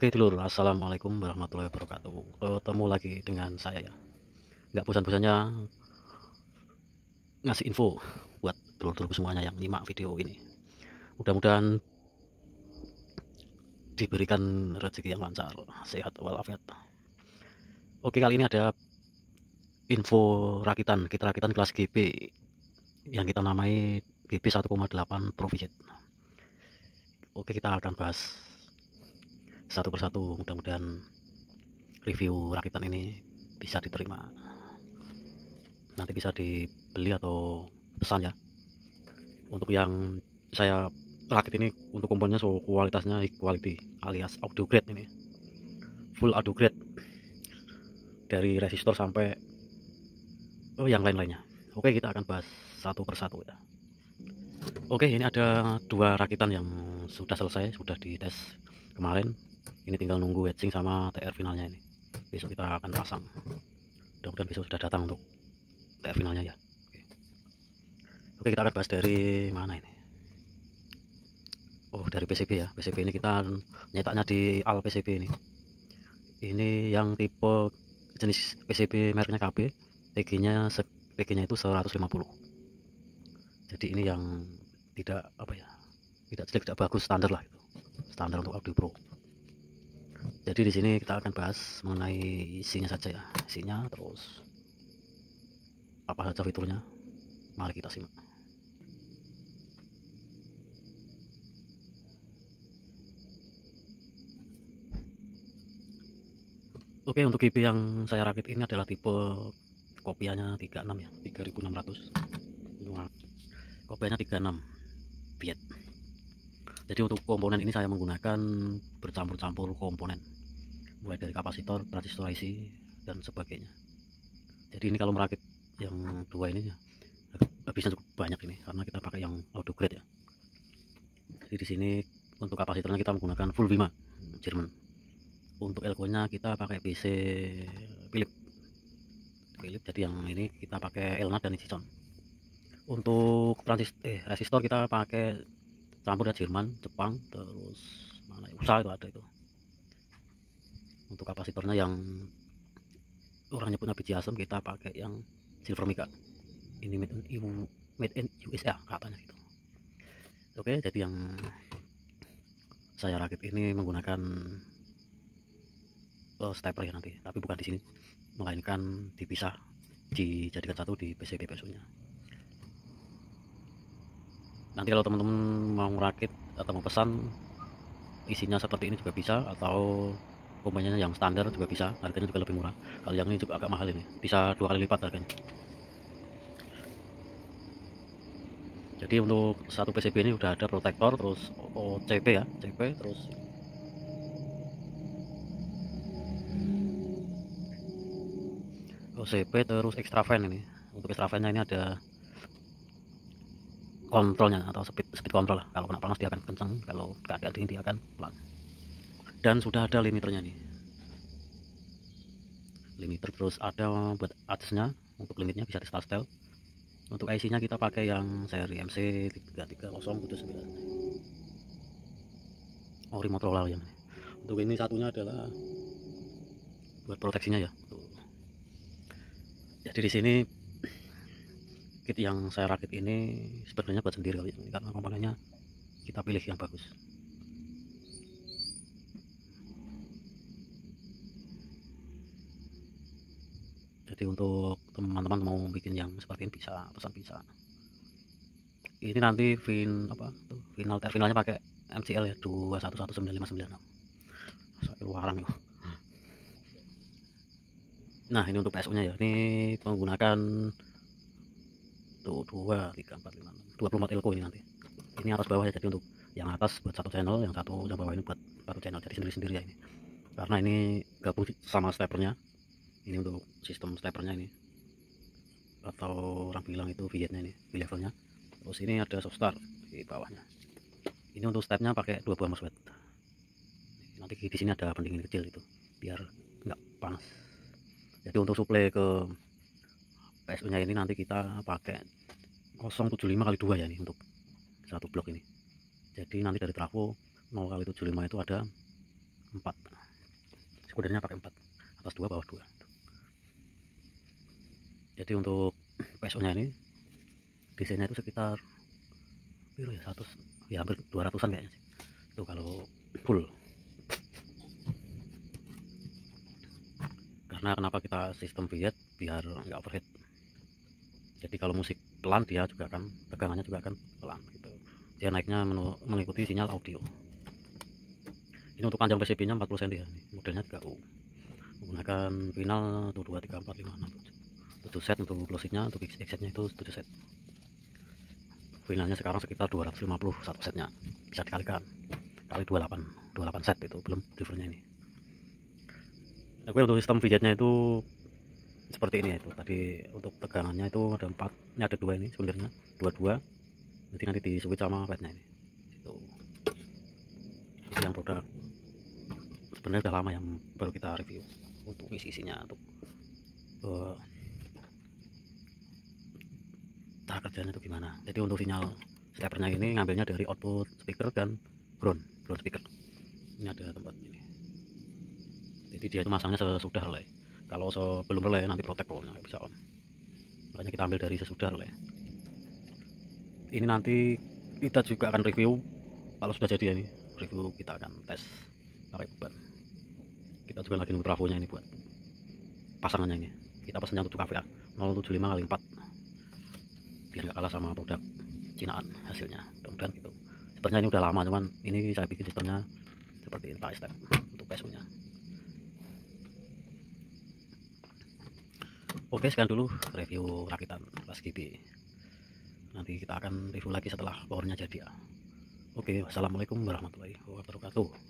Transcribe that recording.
Oke dulur, Assalamualaikum warahmatullahi wabarakatuh. Ketemu lagi dengan saya. Ya Nggak bosan-bosannya Ngasih info Buat dulur-dulur semuanya yang nyimak video ini. Mudah-mudahan Diberikan rezeki yang lancar Sehat walafiat. Oke kali ini ada Info rakitan Kita rakitan kelas GB Yang kita namai GB 1,8 Provisit Oke kita akan bahas satu persatu. Mudah-mudahan review rakitan ini bisa diterima. Nanti bisa dibeli atau pesan ya. Untuk yang saya rakit ini untuk komponennya so kualitasnya quality alias audio grade ini. Full audio grade. Dari resistor sampai oh yang lain-lainnya. Oke kita akan bahas satu persatu ya. Oke ini ada dua rakitan yang sudah selesai sudah dites kemarin ini tinggal nunggu wedging sama TR finalnya ini. Besok kita akan pasang. Mudah-mudahan besok sudah datang untuk TR finalnya ya. Oke. kita akan bahas dari mana ini? Oh dari PCB ya. PCB ini kita nyetaknya di al PCB ini. Ini yang tipe jenis PCB mereknya KB TG nya TG nya itu 150 jadi ini yang tidak apa ya tidak jelek tidak bagus standar lah itu. Standar untuk audio pro jadi di sini kita akan bahas mengenai isinya saja ya isinya terus apa saja fiturnya. Mari kita simak. Oke untuk GB yang saya rakit ini adalah tipe kopiannya 36 ya 3600 kopiannya 36 Viet jadi untuk komponen ini saya menggunakan bercampur-campur komponen. Mulai dari kapasitor, transistor IC dan sebagainya. Jadi ini kalau merakit yang dua ini ya habisnya cukup banyak ini karena kita pakai yang auto grade ya. Jadi di sini untuk kapasitornya kita menggunakan full Vima Jerman. Untuk elko nya kita pakai BC Philip. Philip jadi yang ini kita pakai Elnat dan Icicon untuk transistor eh resistor kita pakai campur ya Jerman Jepang terus mana usaha itu ada itu. Untuk kapasitornya yang orang nyebutnya biji asam kita pakai yang silver mica ini made in, made in USA katanya itu oke jadi yang saya rakit ini menggunakan uh, stapler ya nanti. Tapi bukan di sini melainkan dipisah dijadikan satu di PCB besoknya nanti kalau teman-teman mau ngerakit atau mau pesan isinya seperti ini juga bisa atau komponennya yang standar juga bisa harganya juga lebih murah. Kalau yang ini juga agak mahal ini bisa dua kali lipat harganya. Jadi untuk satu PCB ini udah ada protektor terus OCP ya CP terus OCP terus extra fan ini. Untuk extra fan ini ada kontrolnya atau speed speed control lah. Kalau kena panas dia akan kencang kalau keadaan dingin dia akan pelan. Dan sudah ada limiternya nih. Limiter terus ada buat atasnya untuk limitnya bisa di style. Untuk IC nya kita pakai yang seri MC 33079 oh remote roller yang untuk ini satunya adalah buat proteksinya ya. Jadi di sini kit yang saya rakit ini sebenarnya buat sendiri kali karena komponennya kita pilih yang bagus. Jadi untuk teman-teman mau bikin yang seperti ini bisa pesan bisa. Ini nanti fin apa tuh, final terfinalnya pakai MCL ya 211959 saya nah ini untuk PSU nya ya. Ini menggunakan tuh dua tiga empat lima dua puluh empat elko ini nanti. Ini atas bawah ya jadi untuk yang atas buat satu channel yang satu yang bawah ini buat satu channel jadi sendiri sendiri ya ini. Karena ini gabung sama steppernya. Ini untuk sistem steppernya ini. Atau orang bilang itu vietnya ini di levelnya. Terus ini ada soft start di bawahnya. Ini untuk stepnya pakai dua buah MOSFET nanti di sini ada pendingin kecil itu biar nggak panas. Jadi untuk suplai ke PSU nya ini nanti kita pakai 075 kali 2 ya ini untuk satu blok ini. Jadi nanti dari trafo 0 kali 75 itu ada 4 sekundernya pakai 4 atas 2 bawah 2 jadi untuk PSO nya ini desainnya itu sekitar biru ya 100 ya hampir 200an kayaknya sih. Itu kalau full. Karena kenapa kita sistem viet biar nggak overhead jadi kalau musik pelan dia juga akan tegangannya juga akan pelan gitu. Dia naiknya mengikuti sinyal audio. Ini untuk panjang PCB nya 40 cm ya modelnya 3U menggunakan final 1 2 3 4 5 6 7 set untuk closingnya untuk X nya itu 7 set. Finalnya sekarang sekitar 250 satu setnya. Bisa dikalikan. Kali 28 28 set itu belum drivernya ini. Tapi untuk sistem fidgetnya itu seperti ini ya itu. Tadi untuk tegangannya itu ada empat ini ada dua ini sebenarnya. Dua dua nanti nanti di switch sama petnya ini. Itu yang produk. Sebenarnya udah lama yang baru kita review. Untuk isi isinya untuk uh, cara kerjanya itu gimana? Jadi untuk sinyal steppernya ini ngambilnya dari output speaker dan ground ground speaker. Ini ada tempat ini. Jadi dia itu masangnya sesudah relay kalau sebelum relay nanti protek nggak bisa on makanya kita ambil dari sesudah relay ini nanti kita juga akan review kalau sudah jadi ini review kita akan tes tarik beban. Kita juga lagi nunggu trafonya ini buat pasangannya ini. Kita pesannya untuk KVA 075 kali 4 biar nggak kalah sama produk cinaan hasilnya. Mudah-mudahan gitu. Sebenarnya ini udah lama cuman ini saya bikin sistemnya seperti ini step untuk PSU nya Oke sekian dulu review rakitan kelas GB nanti kita akan review lagi setelah powernya jadi. Ya Oke wassalamualaikum warahmatullahi wabarakatuh